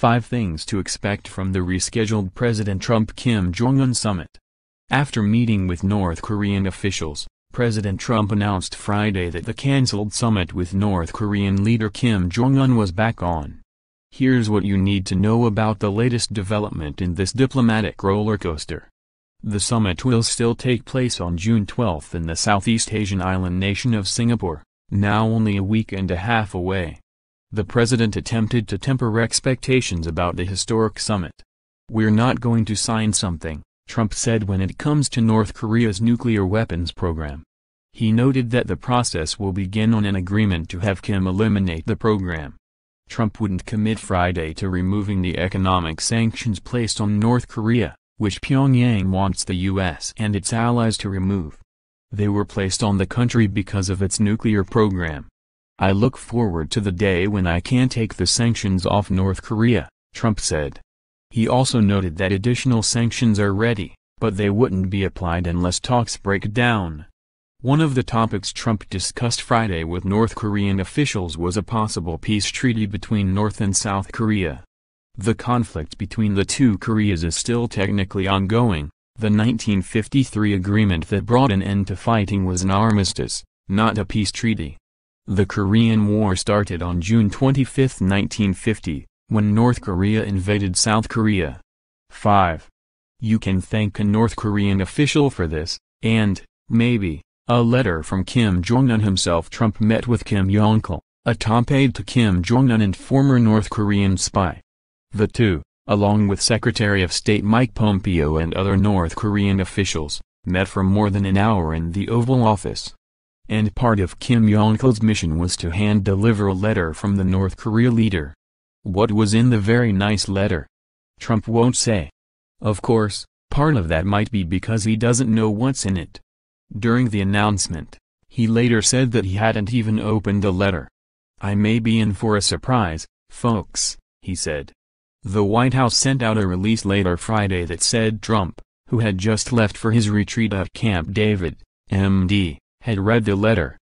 5 Things to Expect from the Rescheduled President Trump-Kim Jong-un Summit After meeting with North Korean officials, President Trump announced Friday that the cancelled summit with North Korean leader Kim Jong-un was back on. Here's what you need to know about the latest development in this diplomatic roller coaster. The summit will still take place on June 12 in the Southeast Asian island nation of Singapore, now only a week and a half away. The president attempted to temper expectations about the historic summit. We're not going to sign something, Trump said when it comes to North Korea's nuclear weapons program. He noted that the process will begin on an agreement to have Kim eliminate the program. Trump wouldn't commit Friday to removing the economic sanctions placed on North Korea, which Pyongyang wants the U.S. and its allies to remove. They were placed on the country because of its nuclear program. I look forward to the day when I can take the sanctions off North Korea, Trump said. He also noted that additional sanctions are ready, but they wouldn't be applied unless talks break down. One of the topics Trump discussed Friday with North Korean officials was a possible peace treaty between North and South Korea. The conflict between the two Koreas is still technically ongoing. The 1953 agreement that brought an end to fighting was an armistice, not a peace treaty. The Korean War started on June 25, 1950, when North Korea invaded South Korea. 5. You can thank a North Korean official for this, and, maybe, a letter from Kim Jong-un himself Trump met with Kim Yong-chol, a top aide to Kim Jong-un and former North Korean spy. The two, along with Secretary of State Mike Pompeo and other North Korean officials, met for more than an hour in the Oval Office and part of Kim Yong-chol's mission was to hand-deliver a letter from the North Korea leader. What was in the very nice letter? Trump won't say. Of course, part of that might be because he doesn't know what's in it. During the announcement, he later said that he hadn't even opened the letter. I may be in for a surprise, folks, he said. The White House sent out a release later Friday that said Trump, who had just left for his retreat at Camp David, MD, had read the letter,